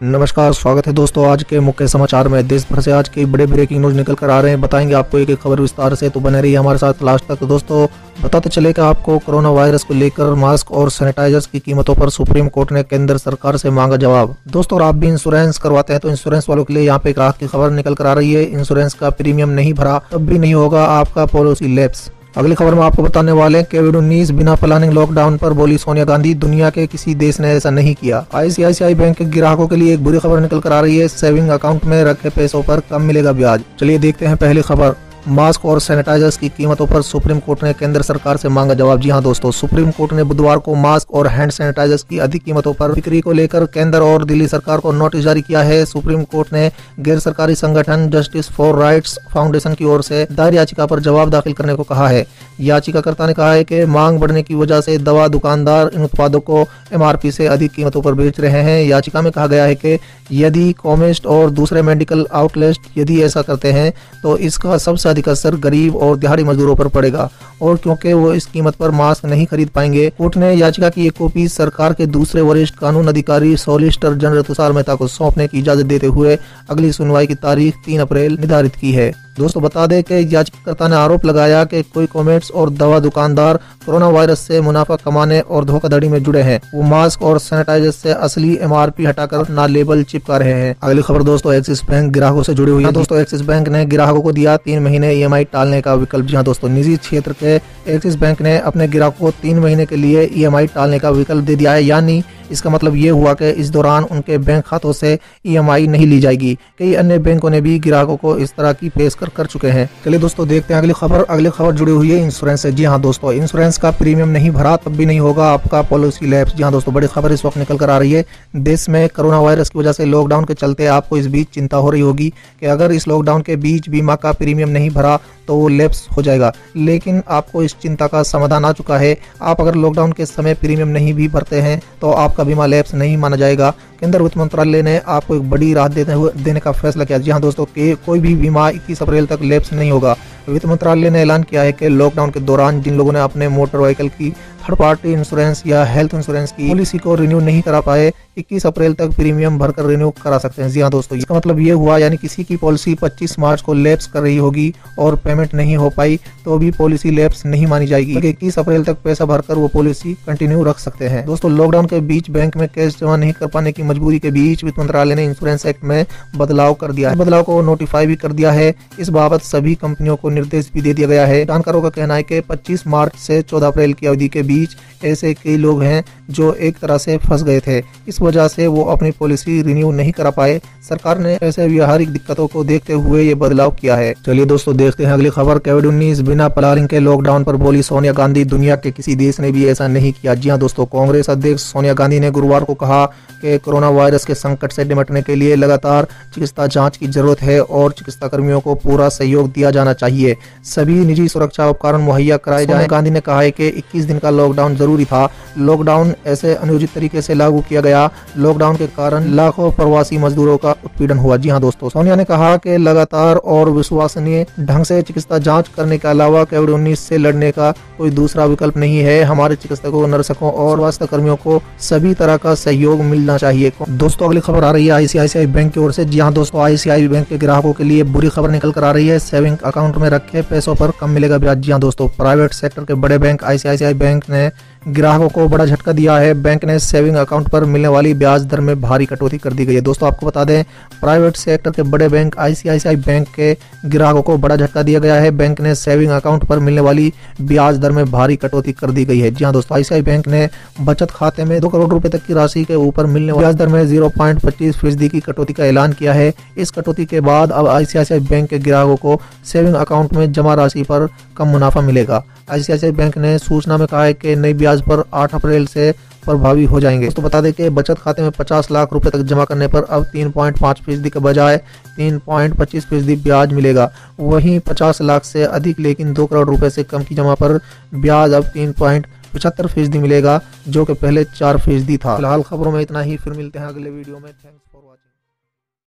नमस्कार, स्वागत है दोस्तों आज के मुख्य समाचार में। देश भर से आज की बड़े ब्रेकिंग न्यूज़ निकल कर आ रहे हैं। बताएँगे आपको एक एक खबर विस्तार से तो बने रहिए हमारे साथ लास्ट तक। दोस्तों, बताते चले कि आपको कोरोना वायरस को लेकर मास्क और सैनिटाइजर्स की कीमतों पर सुप्रीम कोर्ट ने केंद्र सरकार से मांगा जवाब। दोस्तों आप भी इंश्योरेंस करवाते हैं तो इंश्योरेंस वालों के लिए यहाँ पे एक राहत की खबर निकल कर आ रही है। इंश्योरेंस का प्रीमियम नहीं भरा, तब भी नहीं होगा आपका पॉलिसी लेप्स अगली खबर में आपको बताने वाले हैं कोविड उन्नीस बिना प्लानिंग लॉकडाउन पर बोली सोनिया गांधी, दुनिया के किसी देश ने ऐसा नहीं किया। आईसीआईसीआई बैंक के ग्राहकों के लिए एक बुरी खबर निकल कर आ रही है। सेविंग अकाउंट में रखे पैसों पर कम मिलेगा ब्याज। चलिए देखते हैं पहली खबर। मास्क और सैनिटाइजर्स की कीमतों पर सुप्रीम कोर्ट ने केंद्र सरकार से मांगा जवाब। जी हाँ दोस्तों, सुप्रीम कोर्ट ने बुधवार को मास्क और हैंड सैनिटाइजर्स की अधिक कीमतों पर बिक्री को लेकर केंद्र और दिल्ली सरकार को नोटिस जारी किया है। सुप्रीम कोर्ट ने गैर सरकारी संगठन जस्टिस फॉर राइट्स फाउंडेशन की ओर से दायर याचिका पर जवाब दाखिल करने को कहा है। याचिकाकर्ता ने कहा है कि मांग बढ़ने की वजह से दवा दुकानदार इन उत्पादों को एमआरपी से अधिक कीमतों पर बेच रहे हैं। याचिका में कहा गया है कि यदि कॉमिस्ट और दूसरे मेडिकल आउटलेट यदि ऐसा करते हैं तो इसका सबसे अधिक असर गरीब और दिहाड़ी मजदूरों पर पड़ेगा। और क्योंकि वो इस कीमत पर मास्क नहीं खरीद पाएँगे, कोर्ट ने याचिका की एक कॉपी सरकार के दूसरे वरिष्ठ कानून अधिकारी सोलिसिटर जनरल तुषार मेहता को सौंपने की इजाज़त देते हुए अगली सुनवाई की तारीख तीन अप्रैल निर्धारित की है। दोस्तों, बता दें कि याचिकाकर्ता ने आरोप लगाया कि कोई कॉमेट्स और दवा दुकानदार कोरोना वायरस से मुनाफा कमाने और धोखाधड़ी में जुड़े हैं। वो मास्क और सैनिटाइजर से असली एमआरपी हटाकर ना लेबल चिपका रहे हैं। अगली खबर दोस्तों, एक्सिस बैंक ग्राहकों से जुड़ी हुई है। दोस्तों, एक्सिस बैंक ने ग्राहकों को दिया तीन महीने ई टालने का विकल्प जी हाँ दोस्तों, निजी क्षेत्र के एक्सिस बैंक ने अपने ग्राहकों को तीन महीने के लिए ई टालने का विकल्प दे दिया है। यानी इसका मतलब ये हुआ कि इस दौरान उनके बैंक खातों से ईएमआई नहीं ली जाएगी। कई अन्य बैंकों ने भी ग्राहकों को इस तरह की पेश कर कर चुके हैं। चलिए दोस्तों, देखते हैं अगली खबर। अगली खबर जुड़ी हुई है इंश्योरेंस से। जी हाँ दोस्तों इंश्योरेंस का प्रीमियम नहीं भरा, तब भी नहीं होगा आपका पॉलिसी लैब्स जी हाँ दोस्तों, बड़ी खबर इस वक्त निकल कर आ रही है। देश में कोरोना वायरस की वजह से लॉकडाउन के चलते आपको इस बीच चिंता हो रही होगी कि अगर इस लॉकडाउन के बीच बीमा का प्रीमियम नहीं भरा तो वो लेप्स हो जाएगा। लेकिन आपको इस चिंता का समाधान आ चुका है। आप अगर लॉकडाउन के समय प्रीमियम नहीं भी भरते हैं तो आपका बीमा लेप्स नहीं माना जाएगा। केंद्र वित्त मंत्रालय ने आपको एक बड़ी राहत देते हुए देने का फैसला किया। जी हाँ दोस्तों, के कोई भी बीमा इक्कीस अप्रैल तक लेप्स नहीं होगा। वित्त मंत्रालय ने ऐलान किया है कि लॉकडाउन के दौरान जिन लोगों ने अपने मोटर व्हीकल की थर्ड पार्टी इंश्योरेंस या हेल्थ इंश्योरेंस की पॉलिसी को रिन्यू नहीं करा पाए 21 अप्रैल तक प्रीमियम भरकर रिन्यू करा सकते हैं। जी हाँ दोस्तों, इसका मतलब ये हुआ यानी किसी की पॉलिसी 25 मार्च को लेप्स कर रही होगी और पेमेंट नहीं हो पाई तो भी पॉलिसी लेप्स नहीं मानी जाएगी। इक्कीस अप्रैल तक पैसा भरकर वो पॉलिसी कंटिन्यू रख सकते हैं। दोस्तों लॉकडाउन के बीच बैंक में कैश जमा नहीं कर पाने की मजबूरी के बीच वित्त मंत्रालय ने इंश्योरेंस एक्ट में बदलाव कर दिया है। बदलाव को नोटिफाई भी कर दिया है। इस बाबत सभी कंपनियों को निर्देश भी दे दिया गया है। जानकारों का कहना है कि 25 मार्च से 14 अप्रैल की अवधि के बीच ऐसे कई लोग हैं जो एक तरह से फंस गए थे। इस वजह से वो अपनी पॉलिसी रिन्यू नहीं करा पाए। सरकार ने ऐसे व्यवहारिक दिक्कतों को देखते हुए ये बदलाव किया है। चलिए दोस्तों, देखते हैं अगली खबर। कोविड उन्नीस बिना प्लानिंग के लॉकडाउन पर बोली सोनिया गांधी। दुनिया के किसी देश ने भी ऐसा नहीं किया। जी हाँ दोस्तों, कांग्रेस अध्यक्ष सोनिया गांधी ने गुरुवार को कहा कि कोरोना वायरस के संकट से निपटने के लिए लगातार चिकित्सा जाँच की ज़रूरत है और चिकित्सा कर्मियों को पूरा सहयोग दिया जाना चाहिए। सभी निजी सुरक्षा उपकरण मुहैया कराए जाए। गांधी ने कहा है कि 21 दिन का लॉकडाउन ज़रूरी था। लॉकडाउन ऐसे अनुयोजित तरीके से लागू किया गया। लॉकडाउन के कारण लाखों प्रवासी मजदूरों का उत्पीड़न हुआ। जी हाँ दोस्तों, सोनिया ने कहा कि लगातार और विश्वसनीय ढंग से चिकित्सा जाँच करने के अलावा कोविड उन्नीस से लड़ने का कोई दूसरा विकल्प नहीं है। हमारे चिकित्सकों नर्सकों और स्वास्थ्य कर्मियों को सभी तरह का सहयोग मिलना चाहिए। दोस्तों, अगली खबर आ रही है आईसीआईसीआई बैंक की ओर से। जी हाँ दोस्तों आईसीआई बैंक के ग्राहकों के लिए बुरी खबर निकल कर आ रही है। सेविंग अकाउंट में रखे पैसों पर कम मिलेगा ब्याज। जी हाँ दोस्तों प्राइवेट सेक्टर के बड़े बैंक आईसीआईसीआई बैंक ने ग्राहकों को बड़ा झटका दिया है। बैंक ने सेविंग अकाउंट पर मिलने वाली ब्याज दर में भारी कटौती कर दी गई है। दोस्तों, आपको बता दें, प्राइवेट सेक्टर के बड़े बैंक, आईसीआईसीआई बैंक के ग्राहकों को बड़ा झटका दिया गया है। बैंक ने सेविंग अकाउंट पर मिलने वाली ब्याज दर में भारी कटौती कर दी गई है। जी हाँ दोस्तों, आईसीआई बैंक ने बचत खाते में दो करोड़ रुपए तक की राशि के ऊपर मिलने वाली ब्याज दर में ज़ीरो फ़ीसदी की कटौती का ऐलान किया है। इस कटौती के बाद अब आईसीआईसीआई बैंक के ग्राहकों को सेविंग अकाउंट में जमा राशि पर कम मुनाफा मिलेगा। आईसीआईसीआई बैंक ने सूचना में कहा है कि नई ब्याज पर 8 अप्रैल से प्रभावी हो जाएँगे। तो बता दें कि बचत खाते में 50 लाख रुपए तक जमा करने पर अब 3.5 फ़ीसदी के बजाय 3.25 फ़ीसदी ब्याज मिलेगा। वहीं 50 लाख से अधिक लेकिन 2 करोड़ रुपए से कम की जमा पर ब्याज अब तीन पॉइंट पचहत्तर फ़ीसदी मिलेगा, जो कि पहले चार फ़ीसदी था। फ़िलहाल खबरों में इतना ही। फिर मिलते हैं अगले वीडियो में। थैंक्स